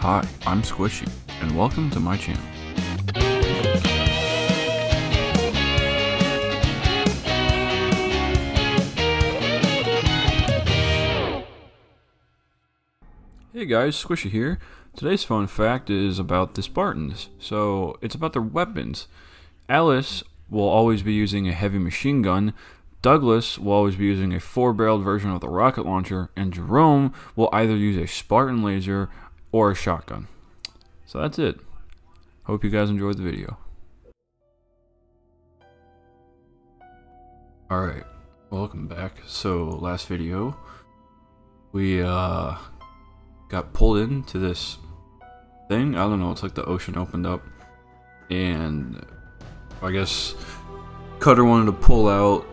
Hi, I'm Squishy, and welcome to my channel. Hey guys, Squishy here. Today's fun fact is about the Spartans. So, it's about their weapons. Alice will always be using a heavy machine gun, Douglas will always be using a four barreled version of the rocket launcher, and Jerome will either use a Spartan laser or a shotgun. So that's it. Hope you guys enjoyed the video. Alright, welcome back. So, last video, we uh, got pulled into this thing. I don't know, it's like the ocean opened up. And I guess Cutter wanted to pull out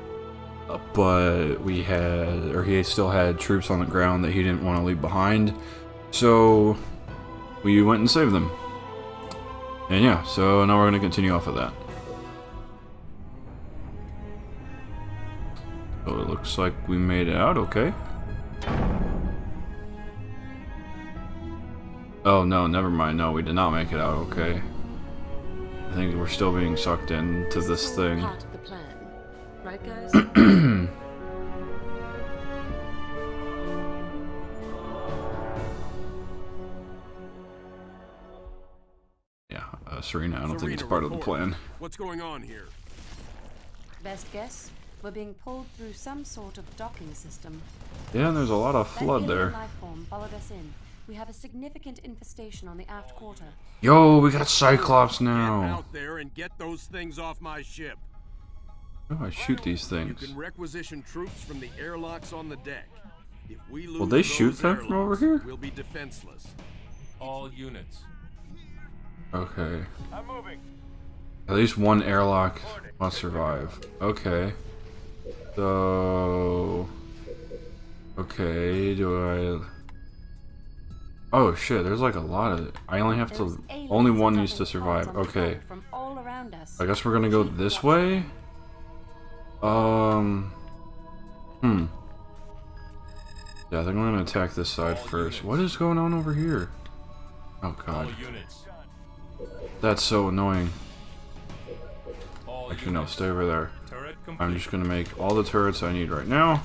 but we had, or he still had troops on the ground that he didn't want to leave behind. So we went and saved them. And yeah, so now we're going to continue off of that. So it looks like we made it out okay. Oh no, never mind. No, we did not make it out okay. I think we're still being sucked into this thing. Right, guys? Serina, I don't Serina, think it's part report. of the plan. What's going on here? Best guess? We're being pulled through some sort of docking system. Yeah, there's a lot of flood there. Life form followed us in. We have a significant infestation on the aft quarter. Yo, we got Cyclops now. Get out there and get those things off my ship. How do I shoot these things? You can requisition troops from the airlocks on the deck. If we lose Will they shoot them from over here? We'll be defenseless. All units. Okay. I'm moving. At least one airlock must survive. Okay. So Okay, do I Oh shit, there's like a lot of it. I only have to only one needs to survive. Okay. I guess we're gonna go this way. Um. Hmm. Yeah, I think I'm gonna attack this side first. What is going on over here? Oh god. That's so annoying. Actually, no, stay over there. I'm just gonna make all the turrets I need right now.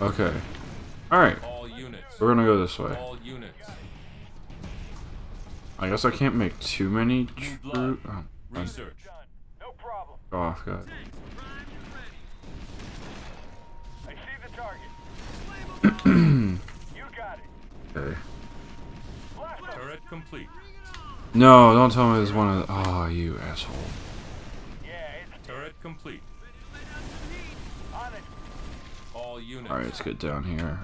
Okay. Alright. We're gonna go this way. I guess I can't make too many. Oh, Research. Go off, God. I see the target. you got it. Okay. Turret complete. No, don't tell me there's one of the Oh, you asshole. Yeah, Turret complete. All units. Alright, let's get down here.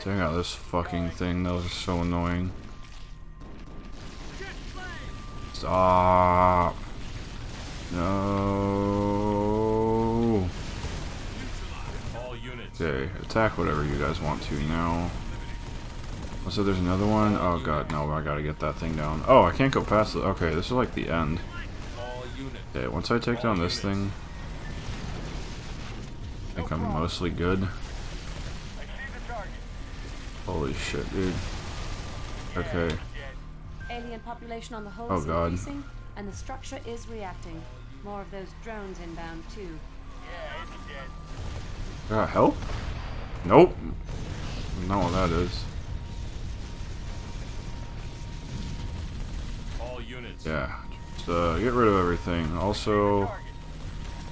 Check out this fucking thing. That was so annoying. Stop. No. Okay, attack whatever you guys want to now. Oh, so there's another one? Oh god, no, I gotta get that thing down. Oh, I can't go past it. Okay, this is like the end. Okay, once I take down this thing, I think I'm mostly good. Holy shit, dude. Okay. Alien population on the whole oh god. and the structure is reacting. More of those drones inbound too. Yeah, it's dead. Help? Nope. Not what that is. Yeah. Just uh, get rid of everything. Also,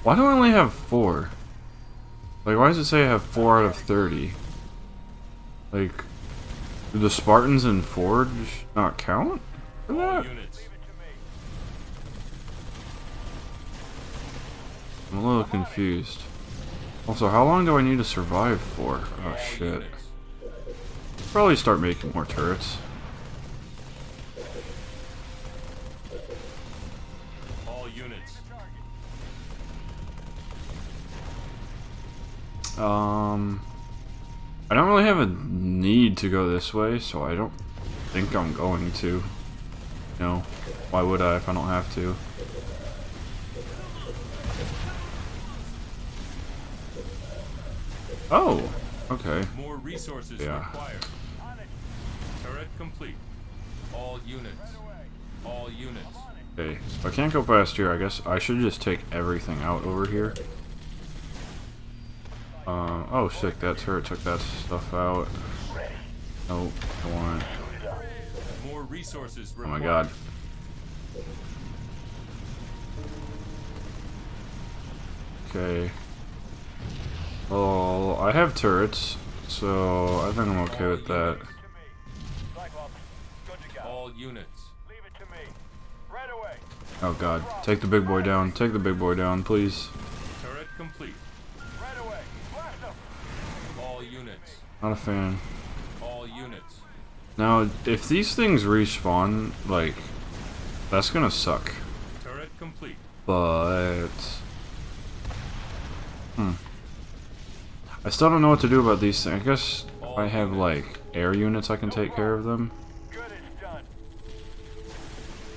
why do I only have four? Like, why does it say I have four out of thirty? Like, do the Spartans and Forge not count for that? I'm a little confused. Also, how long do I need to survive for? Oh shit. Probably start making more turrets. Units. Um, I don't really have a need to go this way, so I don't think I'm going to. No, why would I if I don't have to? Oh, okay. More resources yeah. required. Turret complete. All units. All units. Okay, so I can't go past here. I guess I should just take everything out over here. Um, oh, sick, that turret took that stuff out. Nope, I want More resources Oh my god. Okay. Well, I have turrets, so I think I'm okay with that. All units. Oh god. Take the big boy down. Take the big boy down, please. Turret complete. right away All units. Not a fan. All units. Now, if these things respawn, like, that's gonna suck. Turret complete. But... Hmm. I still don't know what to do about these things. I guess if I have, like, air units, I can take care of them.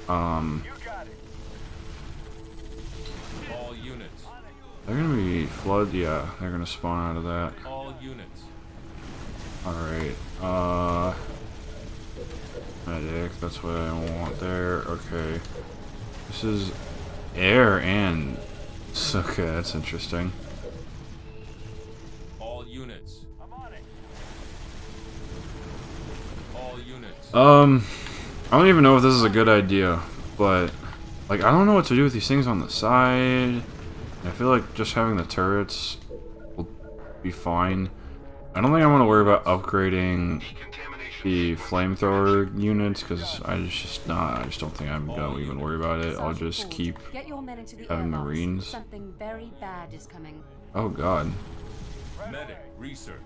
Um... All They're gonna be flood, yeah, they're gonna spawn out of that. All units. Alright, uh... Medic, that's what I want there, okay. This is air and... Okay, that's interesting. All units. I'm on it. All units. Um, I don't even know if this is a good idea, but... Like, I don't know what to do with these things on the side. I feel like just having the turrets will be fine. I don't think I want to worry about upgrading the flamethrower units because I just not. I just don't think I'm going to even worry about it. I'll just keep Get your men into the having marines. Something very bad is coming. Oh god. Medic. Research.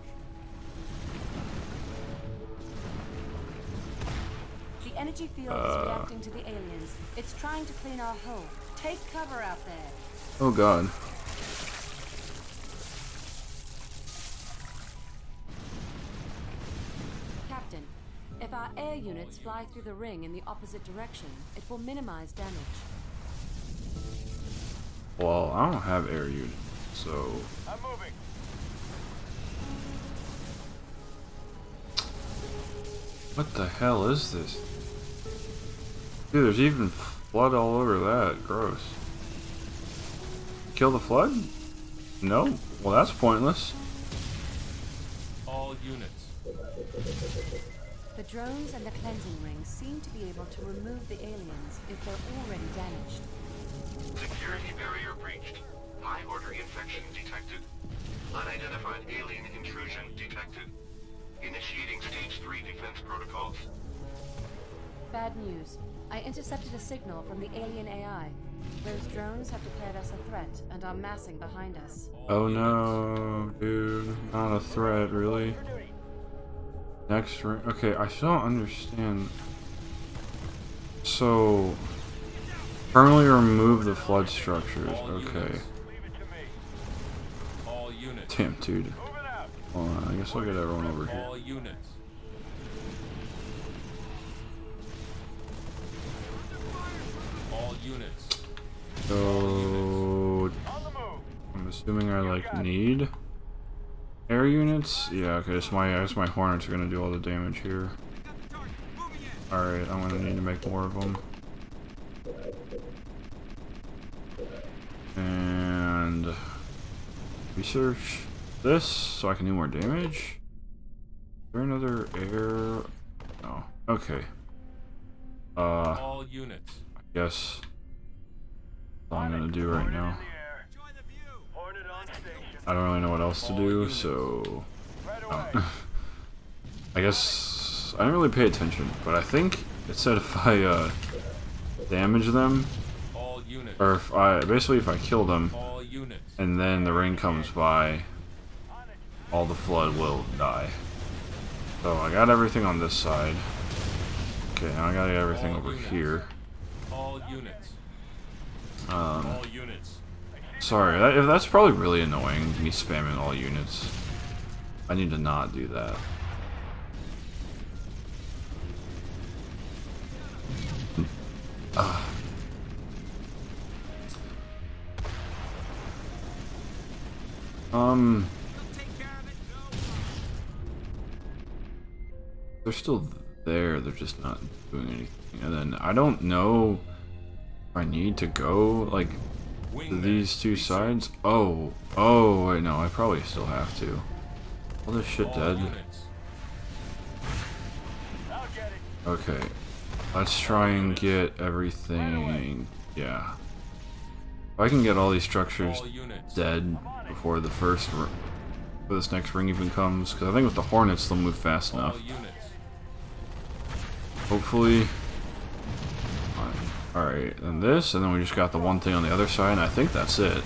The energy field Uh. is reacting to the aliens. It's trying to clean our hull. Take cover out there. Oh god. Captain, if our air units fly through the ring in the opposite direction, it will minimize damage. Well, I don't have air units, so I'm moving. what the hell is this? Dude, there's even flood all over that. Gross. Kill the flood? No. Well, that's pointless. All units. The drones and the cleansing rings seem to be able to remove the aliens if they're already damaged. Security barrier breached. High order infection detected. Unidentified alien intrusion detected. Initiating stage 3 defense protocols. Bad news. I intercepted a signal from the alien AI. Those drones have declared us a threat and are massing behind us. Oh no, dude. Not a threat, really. Next ring. Okay, I still don't understand. So, permanently remove the flood structures. Okay. All units. Damn, dude. Hold on, I guess I'll get everyone over here. Units. So, I'm assuming I like need air units. Yeah, okay. So my, I guess my hornets are gonna do all the damage here. All right, I'm gonna need to make more of them. And research this so I can do more damage. Is there another air? No. Okay. Uh, All units. I guess that's all I'm gonna do right now. I don't really know what else to do, so oh. I guess I didn't really pay attention, but I think it said if I uh, damage them, or if I basically if I kill them, and then the rain comes by, all the flood will die. So I got everything on this side. Okay, now I got everything All over units. here. All units. Um, All units. sorry, that, that's probably really annoying, me spamming all units. I need to not do that. Um, they're still there. They're just not doing anything. And then I don't know I need to go like to these two sides. Oh, oh wait, no, I probably still have to. All this shit dead. units. I'll get it. Okay, let's try and get everything. Yeah, if I can get all these structures dead before the first, before this next ring even comes, because I think with the Hornets they'll move fast enough. Hopefully. Alright, and this, and then we just got the one thing on the other side, and I think that's it.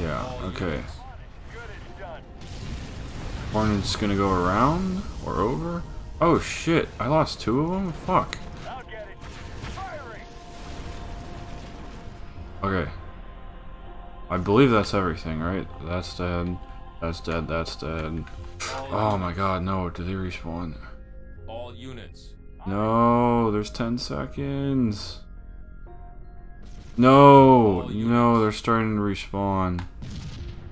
Yeah, okay. Hornet's gonna go around, or over. Oh shit, I lost two of them? Fuck. Okay. I believe that's everything, right? That's dead. That's dead, that's dead. Oh my god, no, did they respawn? All units. No, there's 10 seconds. No, no, they're starting to respawn.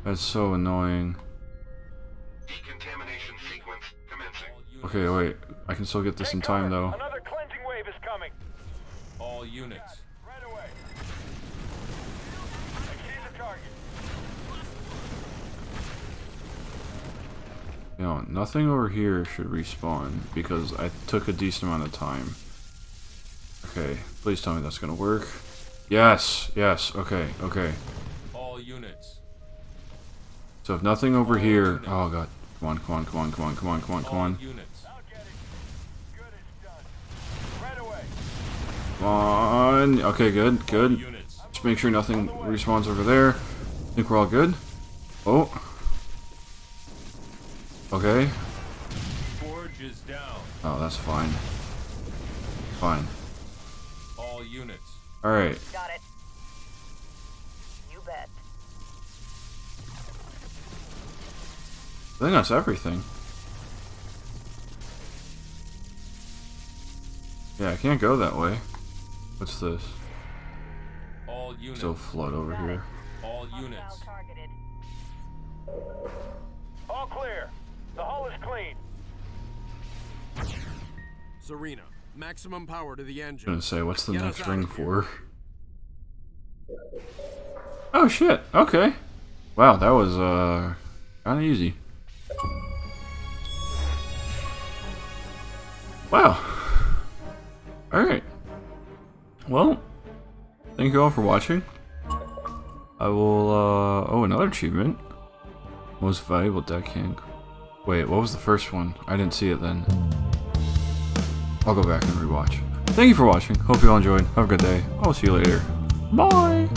That's so annoying. Decontamination sequence commencing. Okay, wait. I can still get this in time though. Another cleansing wave is coming. All units. Right away. I see the target. You know, nothing over here should respawn because I took a decent amount of time. Okay, please tell me that's gonna work. Yes, yes, okay, okay. All units. So if nothing over here, oh god, come on, come on, come on, come on, come on, come on, come on, units. I'll. Good as done. Right away. come on. Okay, good, good. units. Just make sure nothing respawns over there. I think we're all good. Oh. Okay. Forge is down. Oh, that's fine. Fine. All units. Alright. Got it. You bet. I think that's everything. Yeah, I can't go that way. What's this? All units. Still flood over here. All units. All clear. The hull is clean. Serina, maximum power to the engine. I'm engine. gonna say, what's the Get next ring for? Oh shit, okay. Wow, that was, uh, kinda easy. Wow. Alright. Well, thank you all for watching. I will, uh, oh, another achievement. Most valuable deckhand. Wait, what was the first one? I didn't see it then. I'll go back and rewatch. Thank you for watching. Hope you all enjoyed. Have a good day. I'll see you later. Bye!